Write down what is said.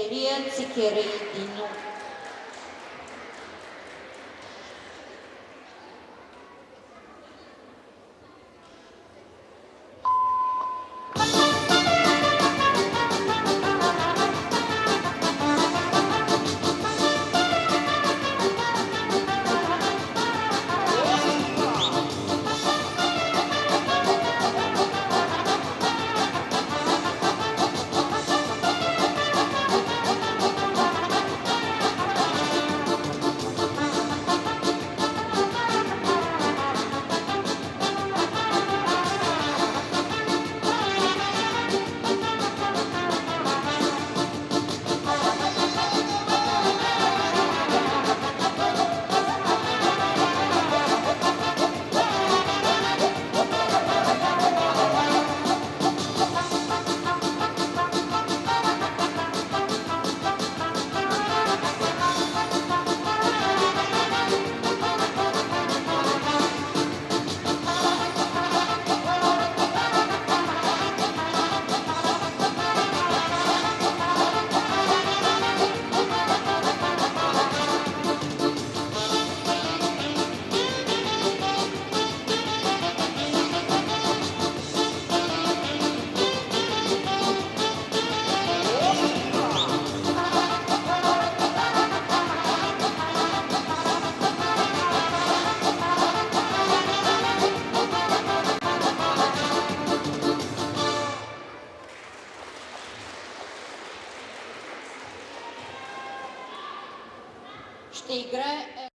Experienze che redino ще играе